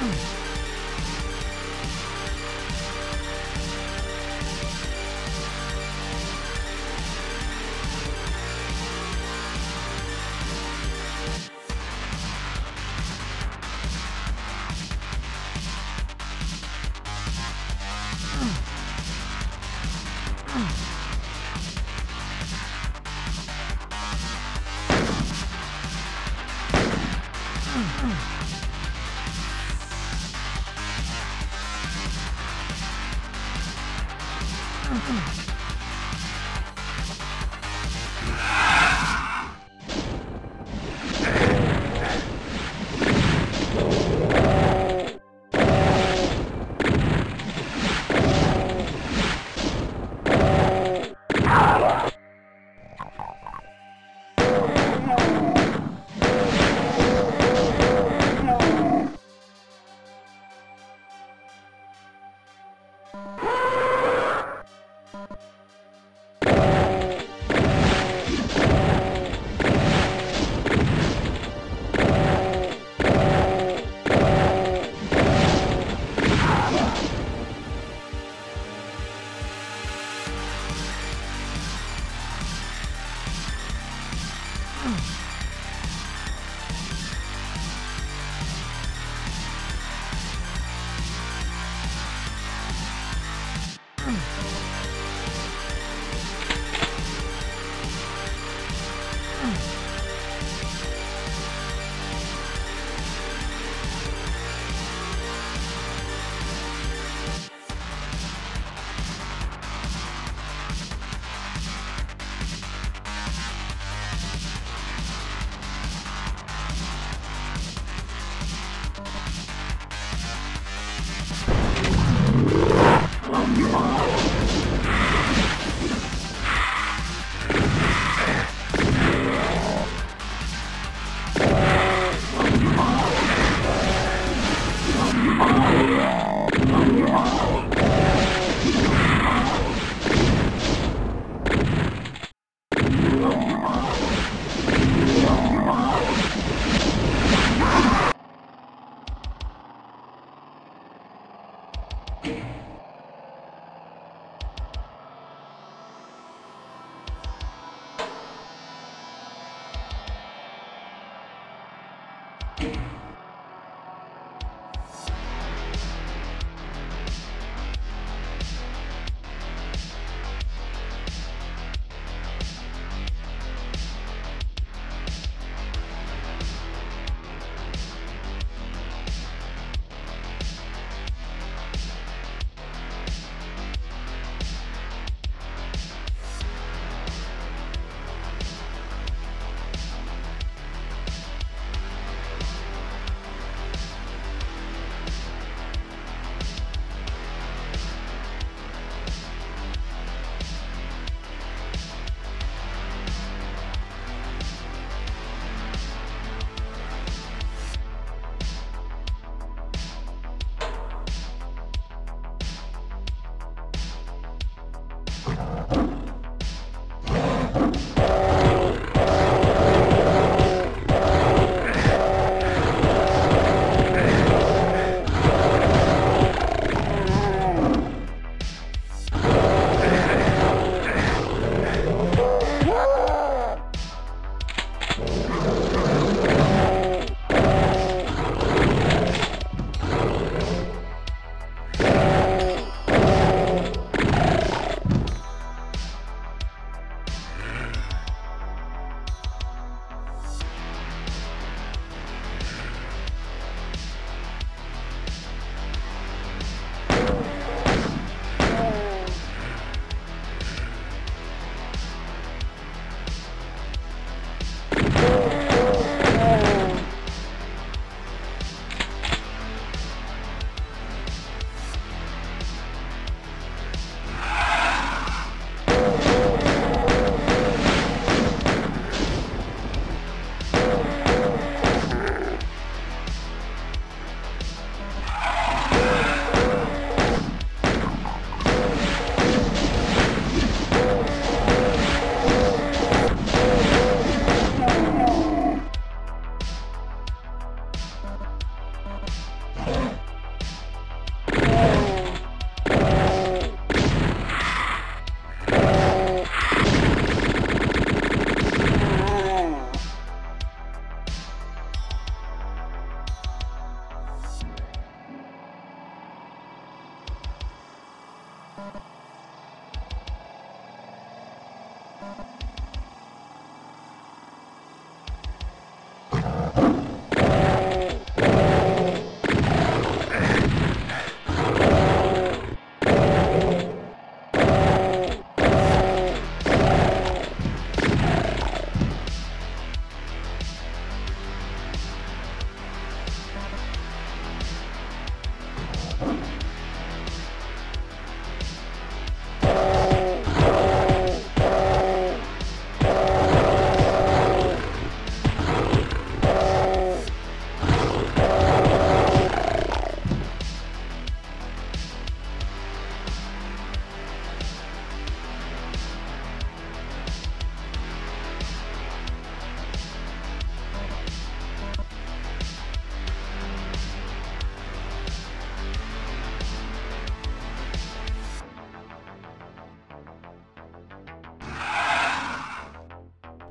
Wow.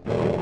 you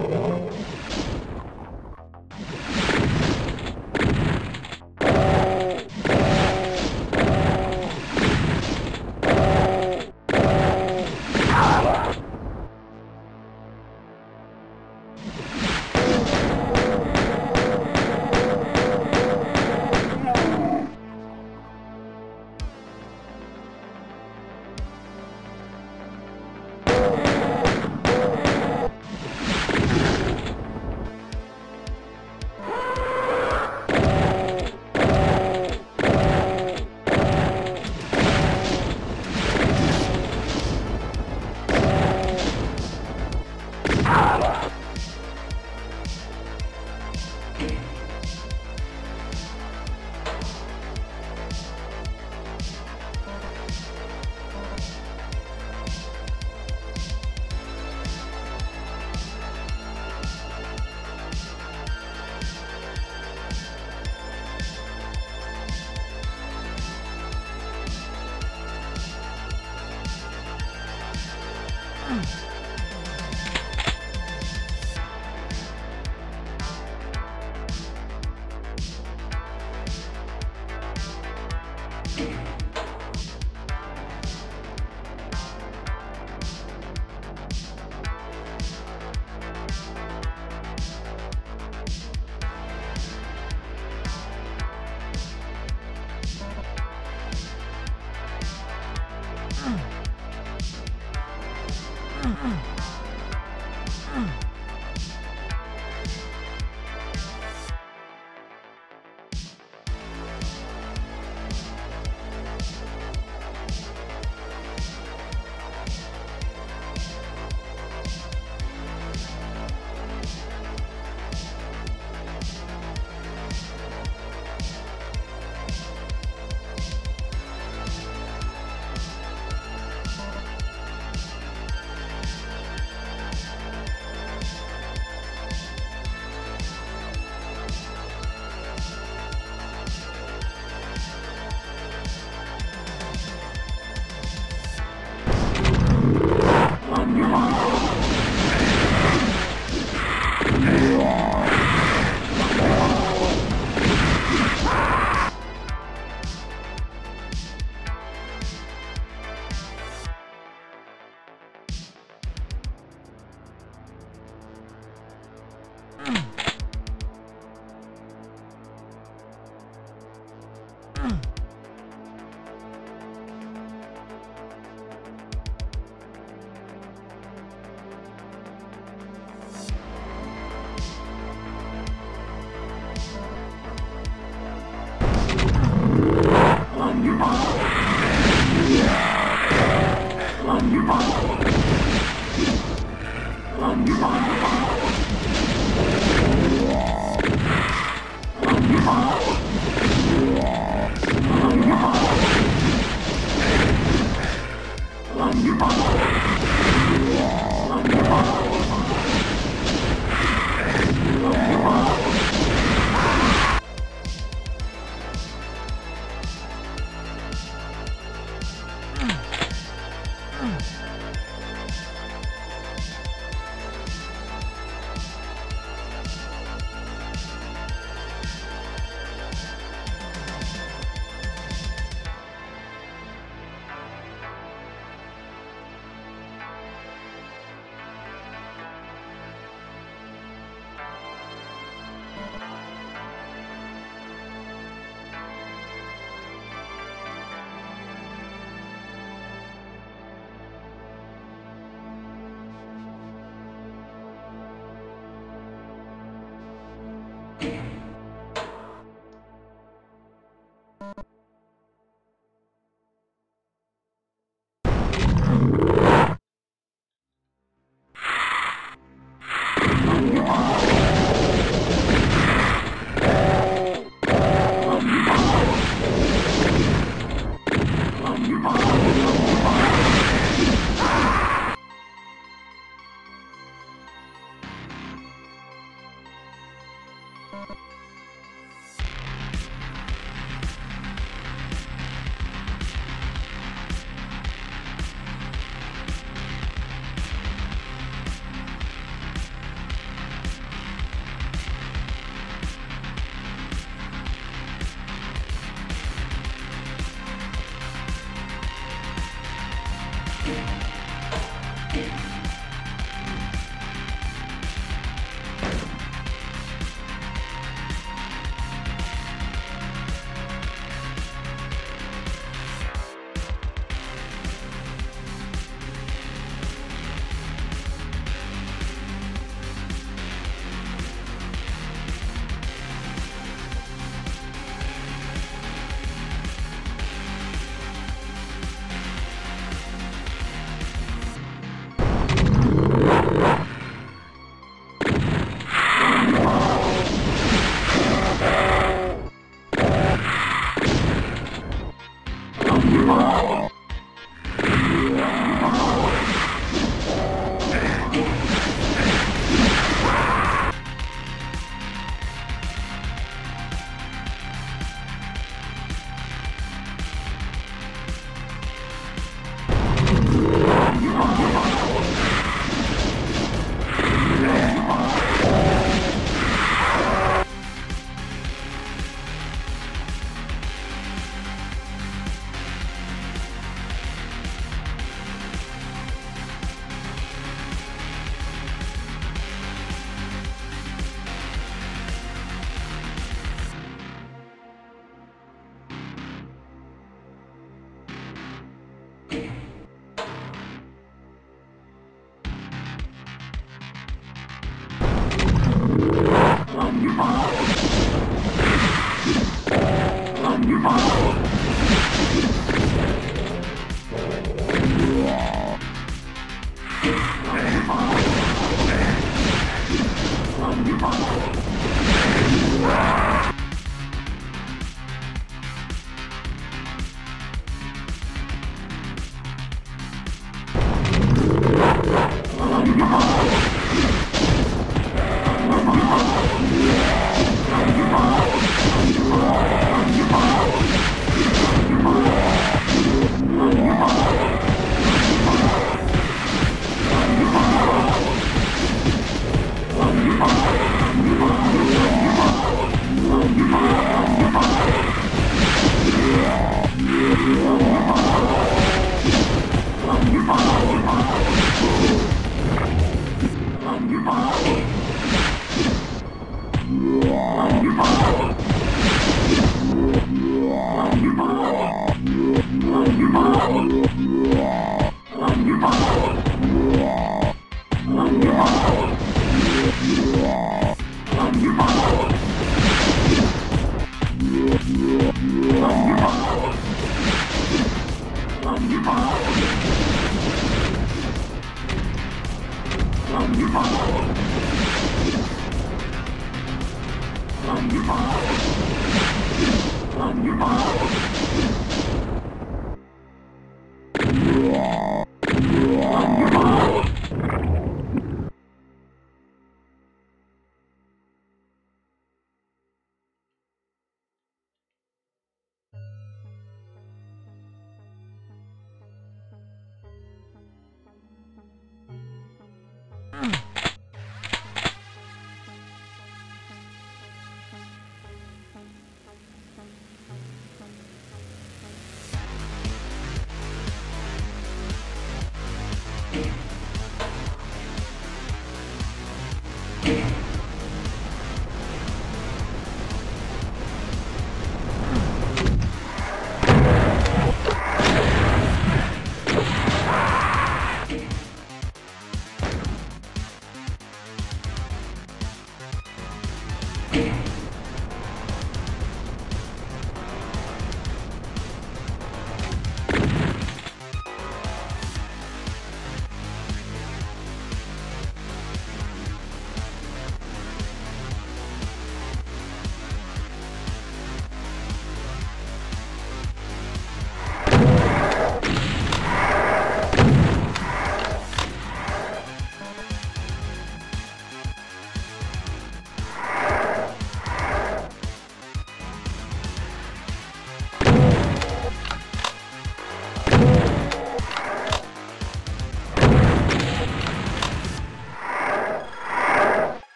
Yeah.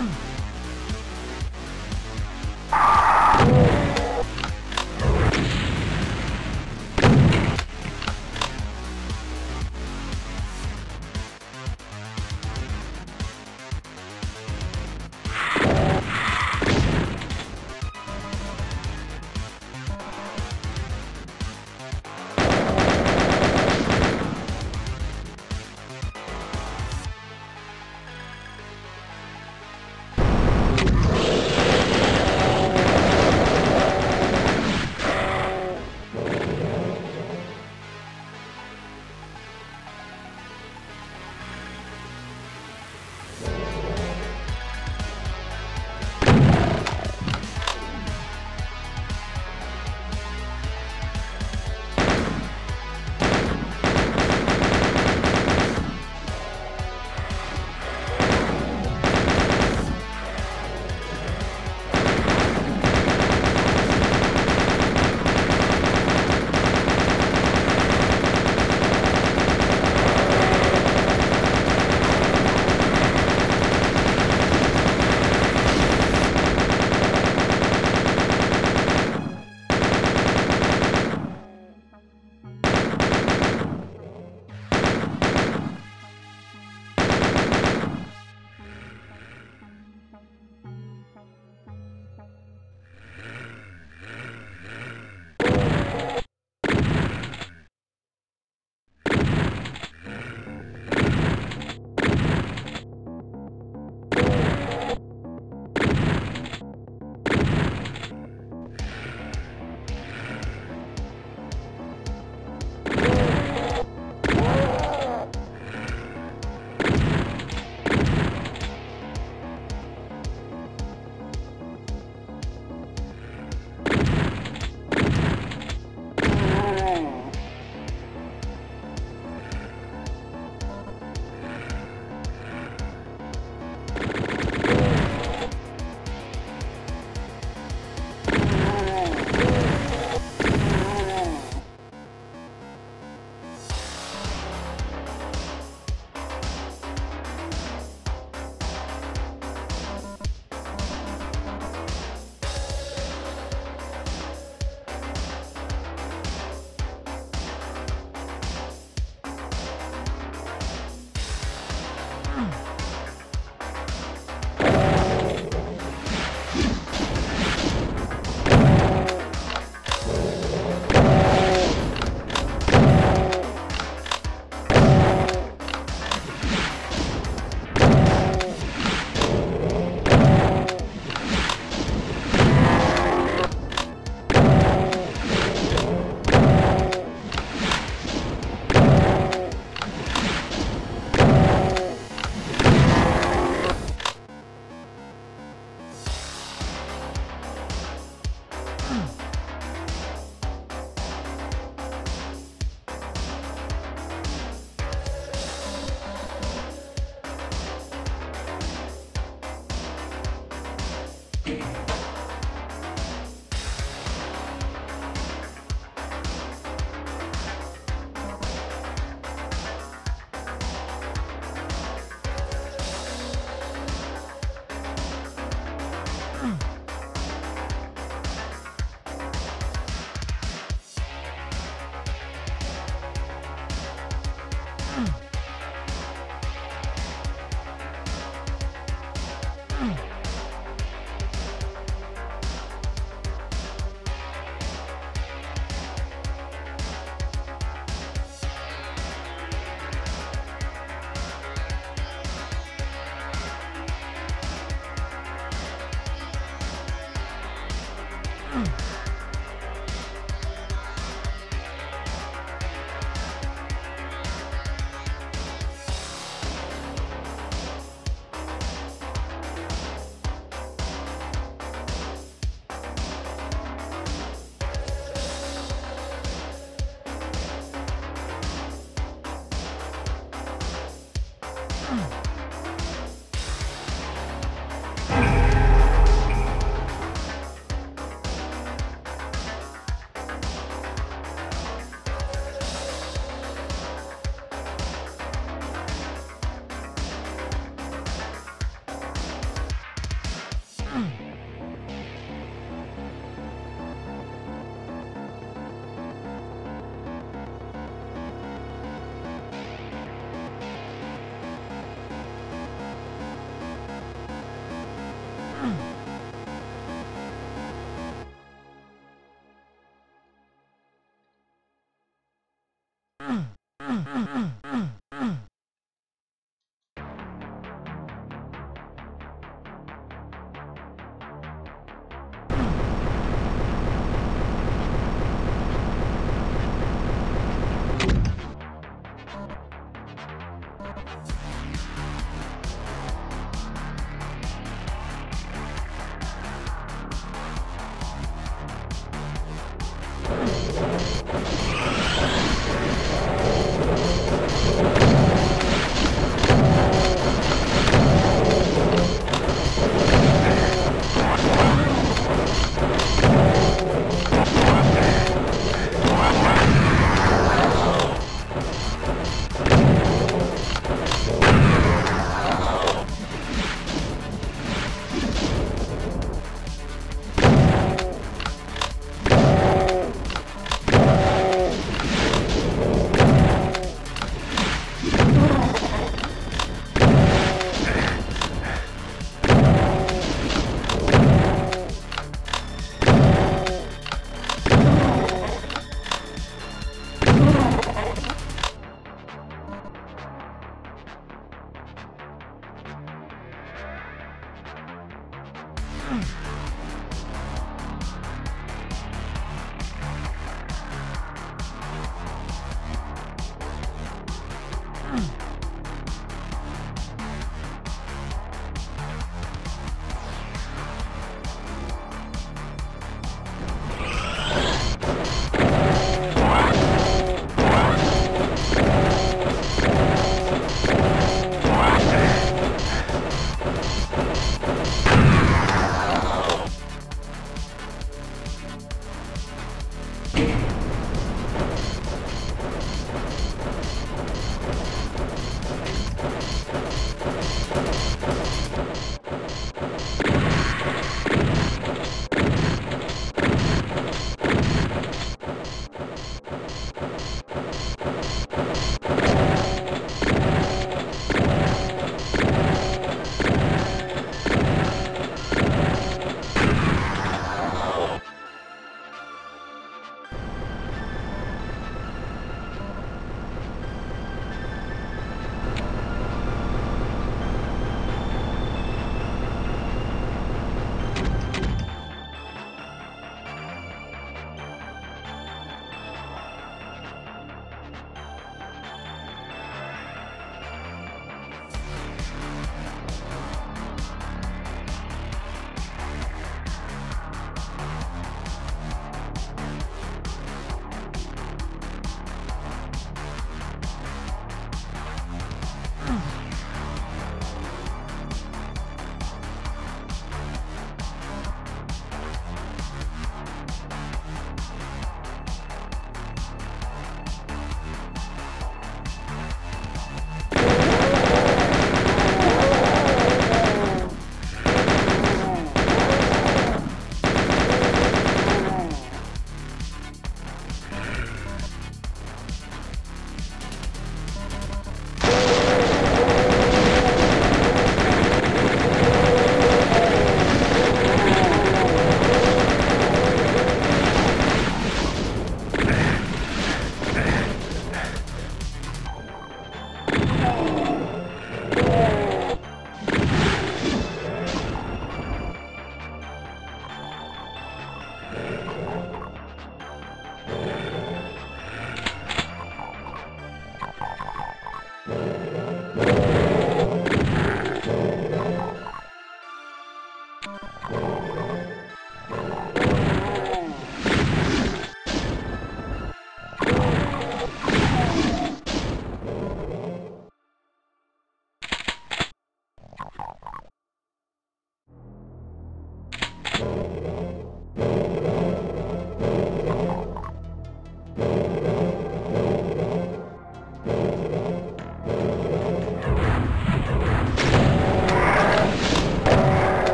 Ugh. Mm. Mm-hmm.